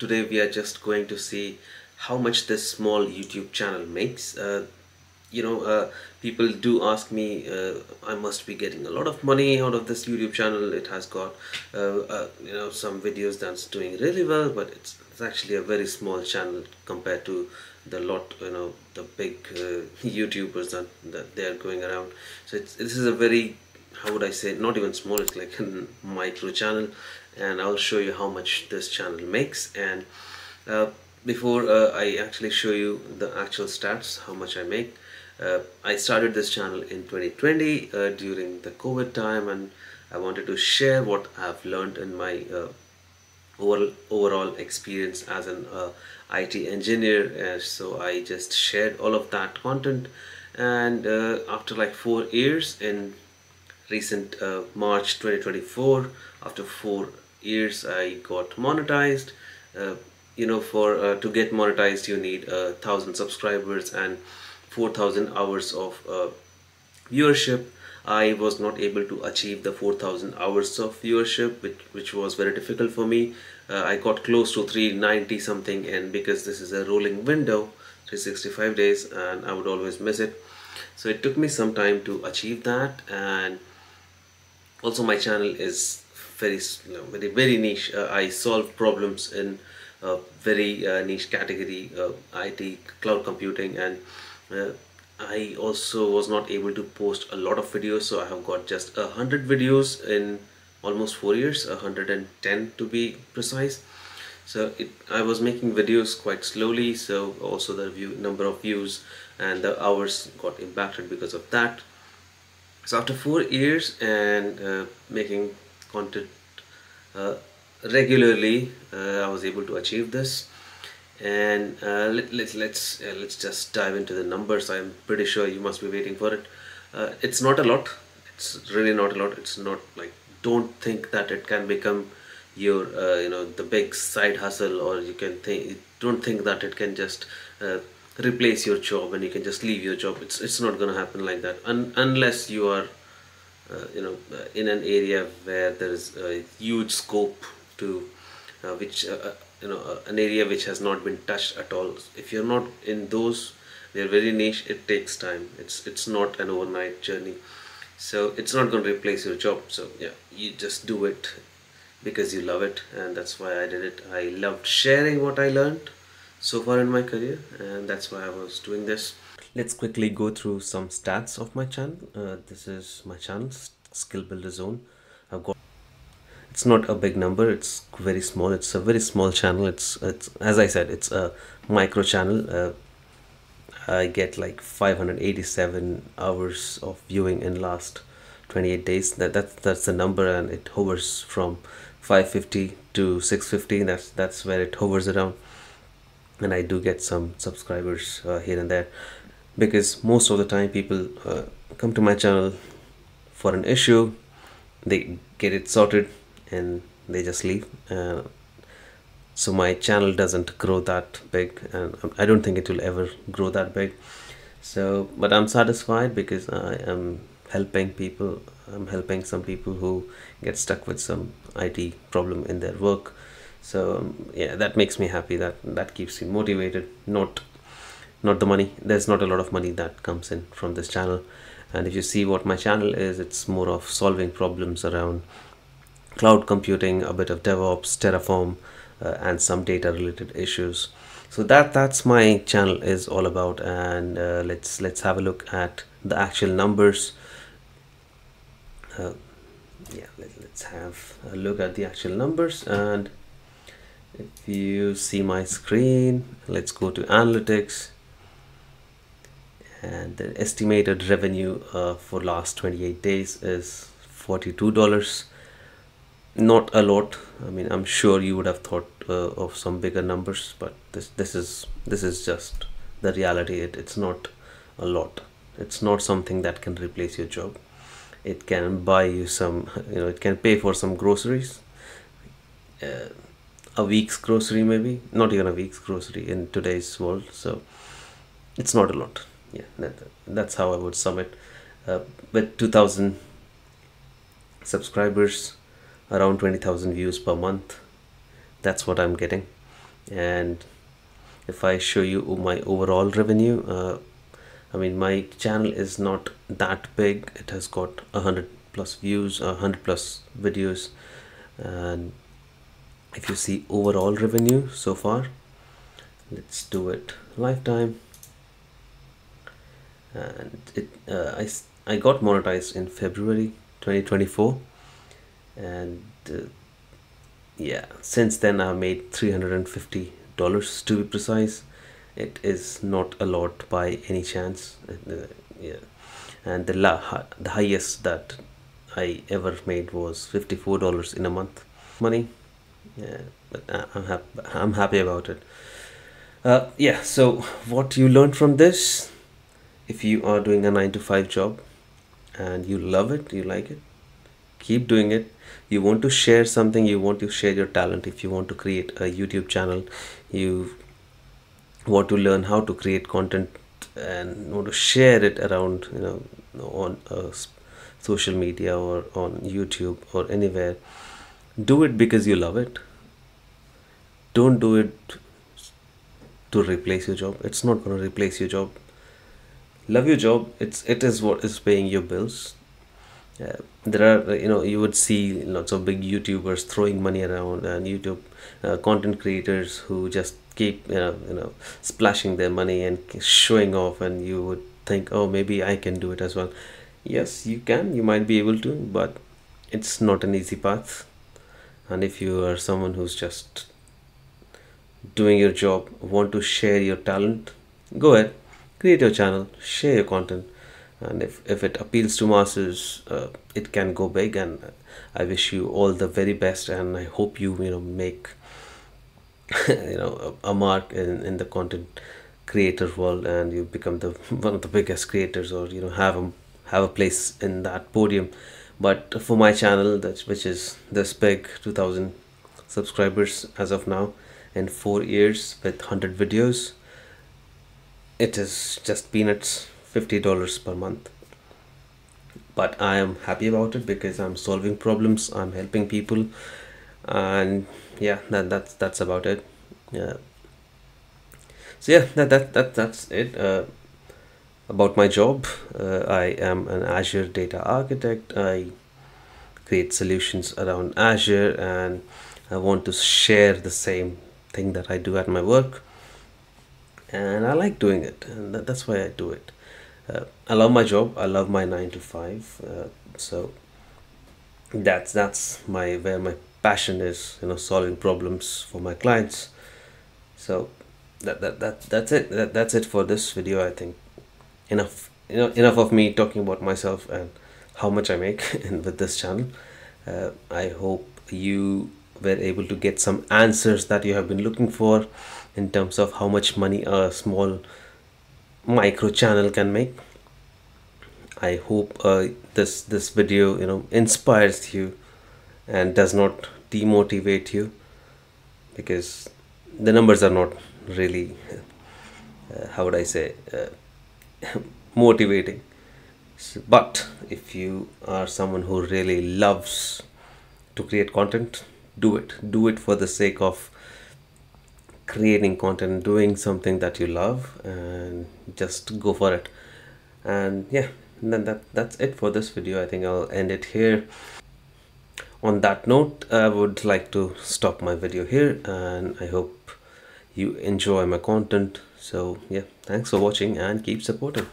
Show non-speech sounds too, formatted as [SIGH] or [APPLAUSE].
Today we are just going to see how much this small YouTube channel makes. Uh, you know, uh, people do ask me, uh, I must be getting a lot of money out of this YouTube channel. It has got, uh, uh, you know, some videos that's doing really well, but it's, it's actually a very small channel compared to the lot, you know, the big uh, [LAUGHS] YouTubers that, that they are going around. So this is a very how would I say not even small it's like a micro channel and I'll show you how much this channel makes. And uh, before uh, I actually show you the actual stats how much I make. Uh, I started this channel in 2020 uh, during the COVID time and I wanted to share what I've learned in my uh, overall, overall experience as an uh, IT engineer. So I just shared all of that content. And after like four years in recent March 2024 after four years I got monetized. Uh, you know for uh, to get monetized you need a thousand subscribers and 4000 hours of uh, viewership. I was not able to achieve the 4000 hours of viewership which, which was very difficult for me. Uh, I got close to 390 something and because this is a rolling window 365 days and I would always miss it. So it took me some time to achieve that and also my channel is very you know, very very niche uh, I solve problems in very uh, niche category uh, IT cloud computing and uh, I also was not able to post a lot of videos so I have got just a hundred videos in almost four years 110 to be precise. So it, I was making videos quite slowly so also the view number of views and the hours got impacted because of that. So after four years and uh, making content uh, regularly uh, I was able to achieve this. And uh, let, let, let's uh, let's just dive into the numbers. I'm pretty sure you must be waiting for it. Uh, it's not a lot. It's really not a lot. It's not like don't think that it can become your you know the big side hustle or you can think don't think that it can just replace your job and you can just leave your job. It's it's not going to happen like that. Un unless you are you know uh, in an area where there is a huge scope to uh, which uh, uh, you know uh, an area which has not been touched at all. If you're not in those they're very niche it takes time. It's it's not an overnight journey. So it's not going to replace your job. So yeah you just do it because you love it and that's why I did it. I loved sharing what I learned so far in my career and that's why I was doing this. Let's quickly go through some stats of my channel. Uh, this is my channel, Skill Builder Zone. I've got it's not a big number it's very small it's a very small channel. It's it's as i said it's a micro channel. Uh, i get like 587 hours of viewing in last 28 days. That that's that's the number and it hovers from 550 to 650 that's that's where it hovers around. And I do get some subscribers uh, here and there because most of the time people uh, come to my channel for an issue they get it sorted and they just leave. Uh, so my channel doesn't grow that big and I don't think it will ever grow that big. So but I'm satisfied because I am helping people I'm helping some people who get stuck with some IT problem in their work. So um, yeah that makes me happy that that keeps me motivated not not the money. There's not a lot of money that comes in from this channel. And if you see what my channel is it's more of solving problems around cloud computing a bit of devops terraform uh, and some data related issues. So that that's my channel is all about. And uh, let's let's have a look at the actual numbers. Uh, yeah let, let's have a look at the actual numbers. And if you see my screen let's go to analytics and the estimated revenue uh, for last 28 days is $42 not a lot. I mean I'm sure you would have thought uh, of some bigger numbers but this this is this is just the reality. It, it's not a lot. It's not something that can replace your job. It can buy you some you know it can pay for some groceries. Uh, a week's grocery maybe. Not even a week's grocery in today's world. So it's not a lot yeah that, that's how i would sum it. Uh, with 2000 subscribers around 20000 views per month that's what I'm getting. And if I show you my overall revenue uh, I mean my channel is not that big. It has got a hundred plus views a hundred plus videos. And if you see overall revenue so far let's do it lifetime and it uh, I, I got monetized in February 2024 and uh, yeah since then I've made 350 dollars to be precise. It is not a lot by any chance. Uh, yeah. And the la the highest that I ever made was $54 in a month money. Yeah but I'm happy I'm happy about it. Uh, yeah so what you learned from this if you are doing a 9 to 5 job and you love it you like it keep doing it. You want to share something you want to share your talent. If you want to create a youtube channel you want to learn how to create content and want to share it around you know on uh, social media or on youtube or anywhere. Do it because you love it. Don't do it to replace your job. It's not going to replace your job love your job. It's it is what is paying your bills. Uh, there are you know you would see lots of big youtubers throwing money around and youtube uh, content creators who just keep you know, you know splashing their money and showing off and you would think oh maybe i can do it as well. Yes you can. You might be able to but it's not an easy path. And if you are someone who's just doing your job want to share your talent go ahead create your channel share your content and if, if it appeals to masses uh, it can go big and i wish you all the very best and i hope you you know make [LAUGHS] you know a, a mark in, in the content creator world and you become the [LAUGHS] one of the biggest creators or you know have a have a place in that podium. But for my channel that's which is this big 2000 subscribers as of now in four years with 100 videos it is just peanuts $50 per month. But I am happy about it because I'm solving problems I'm helping people and yeah that, that's that's about it. Yeah. So yeah that, that, that that's it uh, about my job. Uh, I am an Azure data architect. I create solutions around Azure and I want to share the same thing that I do at my work and I like doing it and that, that's why I do it. Uh, I love my job I love my 9 to 5 uh, so that's that's my where my passion is you know solving problems for my clients. So that, that, that that's it that, that's it for this video I think. Enough you know enough of me talking about myself and how much I make [LAUGHS] with this channel. Uh, I hope you were able to get some answers that you have been looking for in terms of how much money a small micro channel can make. I hope uh, this this video you know inspires you and does not demotivate you because the numbers are not really uh, how would I say uh, [LAUGHS] motivating. So, but if you are someone who really loves to create content do it. Do it for the sake of creating content doing something that you love and just go for it. And yeah then that that's it for this video. I think i'll end it here. On that note i would like to stop my video here and i hope you enjoy my content. So yeah thanks for watching and keep supporting